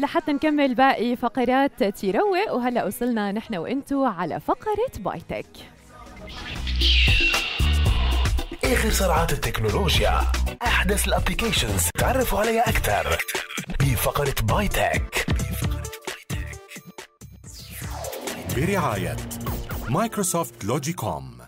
لحتى نكمل باقي فقرات تروق وهلا وصلنا نحن وإنتو على فقرة بايتك. آخر سرعات التكنولوجيا. أحدث ال applications تعرفوا عليها أكثر بفقرة بايتك. برعاية مايكروسوفت لوجيكوم.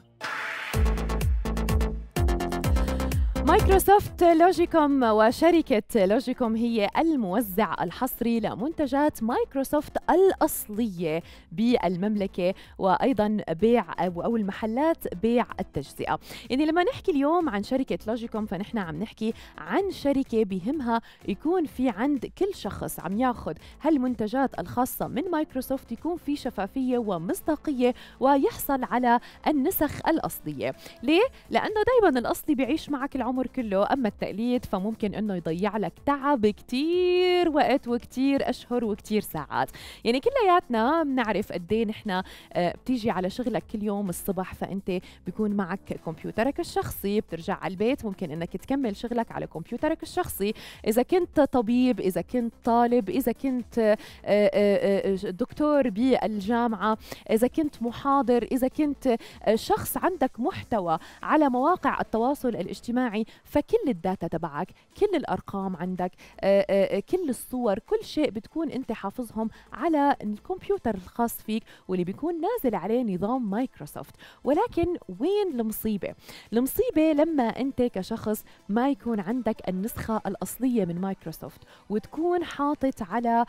مايكروسوفت لوجيكوم وشركة لوجيكوم هي الموزع الحصري لمنتجات مايكروسوفت الأصلية بالمملكة وأيضا بيع أو المحلات بيع التجزئة يعني لما نحكي اليوم عن شركة لوجيكوم فنحن عم نحكي عن شركة بهمها يكون في عند كل شخص عم ياخذ هالمنتجات الخاصة من مايكروسوفت يكون في شفافية ومصداقية ويحصل على النسخ الأصلية ليه؟ لأنه دايما الأصلي بيعيش معك العمر العمر كله أما التقليد فممكن أنه يضيع لك تعب كتير وقت وكتير أشهر وكتير ساعات. يعني كلياتنا بنعرف قد إيه نحن آه، بتيجي على شغلك كل يوم الصبح فأنت بيكون معك كمبيوترك الشخصي بترجع على البيت ممكن أنك تكمل شغلك على كمبيوترك الشخصي. إذا كنت طبيب إذا كنت طالب إذا كنت آه، آه، دكتور بالجامعة إذا كنت محاضر إذا كنت شخص عندك محتوى على مواقع التواصل الاجتماعي فكل الداتا تبعك كل الأرقام عندك آه، آه، آه، كل الصور كل شيء بتكون أنت حافظهم على الكمبيوتر الخاص فيك واللي بيكون نازل عليه نظام مايكروسوفت. ولكن وين المصيبة؟ المصيبة لما أنت كشخص ما يكون عندك النسخة الأصلية من مايكروسوفت وتكون حاطط على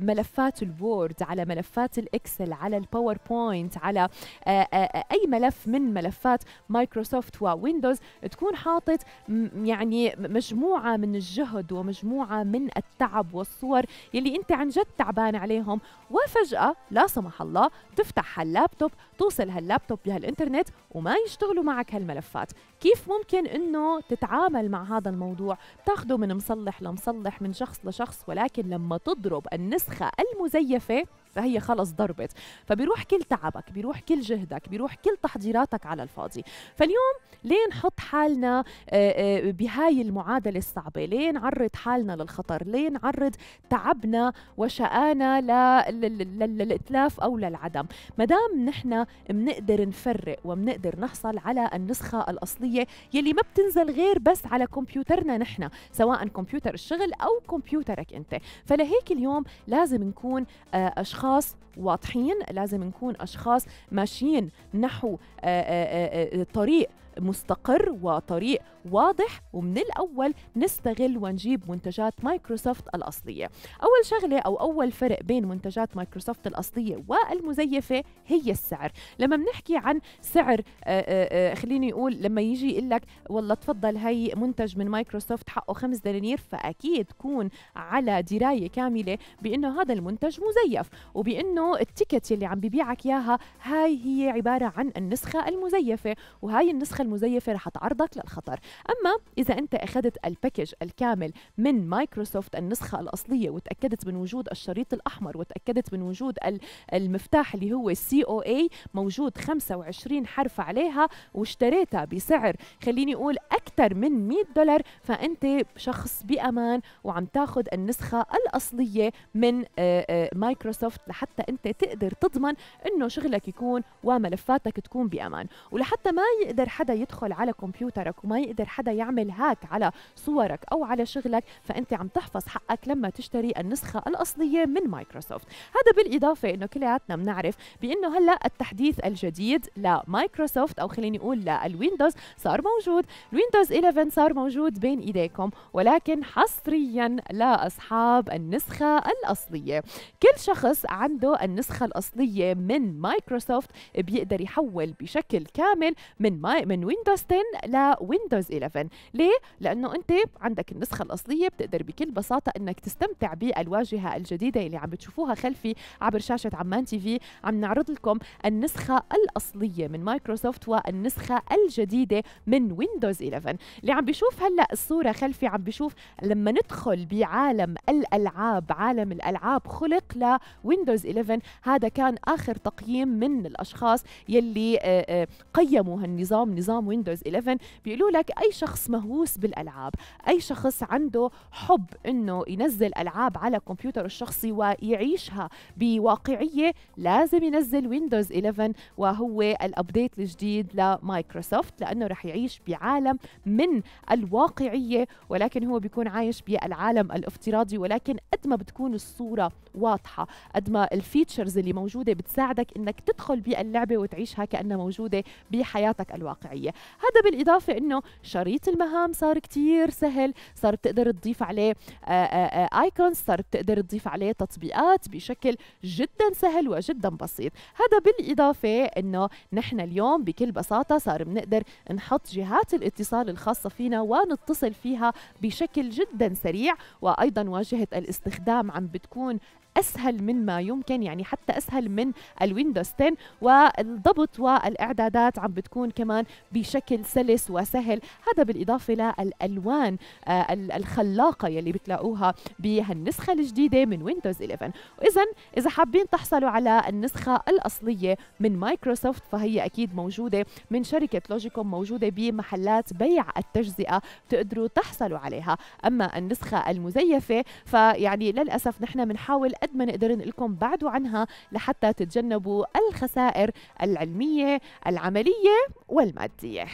ملفات الوورد على ملفات الإكسل على الباوربوينت على أي ملف من ملفات مايكروسوفت وويندوز تكون حاطط حاطط يعني مجموعة من الجهد ومجموعة من التعب والصور يلي انت عن جد تعبان عليهم وفجأة لا سمح الله تفتح هاللابتوب توصل هاللابتوب بهالانترنت وما يشتغلوا معك هالملفات. كيف ممكن إنه تتعامل مع هذا الموضوع؟ تاخده من مصلح لمصلح من شخص لشخص ولكن لما تضرب النسخة المزيفة فهي خلص ضربت. فبيروح كل تعبك بيروح كل جهدك بيروح كل تحضيراتك على الفاضي. فاليوم ليه نحط حالنا بهاي المعادلة الصعبة؟ ليه نعرض حالنا للخطر؟ ليه نعرض تعبنا وشقانا للإتلاف أو للعدم؟ مدام نحن بنقدر نفرق وبنقدر نحصل على النسخة الأصلية يلي ما بتنزل غير بس على كمبيوترنا نحن سواء كمبيوتر الشغل أو كمبيوترك أنت. فلهيك اليوم لازم نكون أشخاص أشخاص واضحين لازم نكون أشخاص ماشيين نحو طريق مستقر وطريق واضح ومن الأول نشتغل ونجيب منتجات مايكروسوفت الأصلية. أول شغلة أو أول فرق بين منتجات مايكروسوفت الأصلية والمزيفة هي السعر. لما بنحكي عن سعر آآ آآ خليني أقول لما يجي يقول لك والله تفضل هي منتج من مايكروسوفت حقه خمس دنانير فأكيد تكون على دراية كاملة بأنه هذا المنتج مزيف وبأنه ال ticket اللي عم ببيعك إياها هاي هي عبارة عن النسخة المزيفة وهاي النسخة المزيفة رح تعرضك للخطر. أما إذا أنت أخذت ال package الكامل من مايكروسوفت النسخة الأصلية وتأكدت من وجود الشريط الأحمر وتأكدت من وجود المفتاح اللي هو COA موجود 25 حرف عليها واشتريتها بسعر خليني أقول أكثر من 100 دولار فأنت شخص بأمان وعم تاخذ النسخة الأصلية من مايكروسوفت لحتى أنت تقدر تضمن أنه شغلك يكون وملفاتك تكون بأمان. ولحتى ما يقدر حدا يدخل على كمبيوترك وما يقدر حدا يعمل hack على صورك أو على شغلك فأنت عم تحفظ حقك لما تشتري النسخة الأصلية من مايكروسوفت. هذا بالإضافة إنه كلياتنا بنعرف بإنه هلأ التحديث الجديد لمايكروسوفت أو خليني أقول للويندوز صار موجود. الويندوز 11 صار موجود بين إيديكم ولكن حصريا لأصحاب النسخة الأصلية. كل شخص عنده النسخة الأصلية من مايكروسوفت بيقدر يحول بشكل كامل من ماي من ويندوز 10 لويندوز 11 ليه؟ لأنه أنت عندك النسخة الأصلية بتقدر بكل بساطة إنك تستمتع بالواجهة الجديدة اللي عم بتشوفوها خلفي عبر شاشة عمان TV. عم نعرض لكم النسخة الأصلية من مايكروسوفت والنسخة الجديدة من ويندوز 11 اللي عم بيشوف هلأ الصورة خلفي عم بيشوف لما ندخل بعالم الألعاب عالم الألعاب خلق لويندوز 11 هذا كان آخر تقييم من الأشخاص يلي قيموا هالنظام نظام نظام ويندوز 11 بيقولوا لك أي شخص مهووس بالألعاب أي شخص عنده حب إنه ينزل ألعاب على كمبيوتر الشخصي ويعيشها بواقعية لازم ينزل ويندوز 11 وهو ال update الجديد لمايكروسوفت لأنه رح يعيش بعالم من الواقعية ولكن هو بيكون عايش بالعالم الافتراضي ولكن قد ما بتكون الصورة واضحة قد ما ال features اللي موجودة بتساعدك إنك تدخل باللعبة وتعيشها كأنها موجودة بحياتك الواقعية. هذا بالإضافة إنه شريط المهام صار كتير سهل صار بتقدر تضيف عليه icons صار بتقدر تضيف عليه تطبيقات بشكل جدا سهل وجدا بسيط. هذا بالإضافة إنه نحن اليوم بكل بساطة صار بنقدر نحط جهات الاتصال الخاصة فينا ونتصل فيها بشكل جدا سريع وأيضا واجهة الاستخدام عم بتكون أسهل من ما يمكن يعني حتى أسهل من الويندوز 10 والضبط والإعدادات عم بتكون كمان بشكل سلس وسهل. هذا بالإضافة للألوان آه الخلاقة يلي بتلاقوها بهالنسخة الجديدة من ويندوز 11 واذا إذا حابين تحصلوا على النسخة الأصلية من مايكروسوفت فهي أكيد موجودة من شركة لوجيكوم موجودة بمحلات بيع التجزئة بتقدروا تحصلوا عليها. أما النسخة المزيفة فيعني للأسف نحن بنحاول قد ما نقدر نقول بعدوا عنها لحتى تتجنبوا الخسائر العلمية العملية والمادية.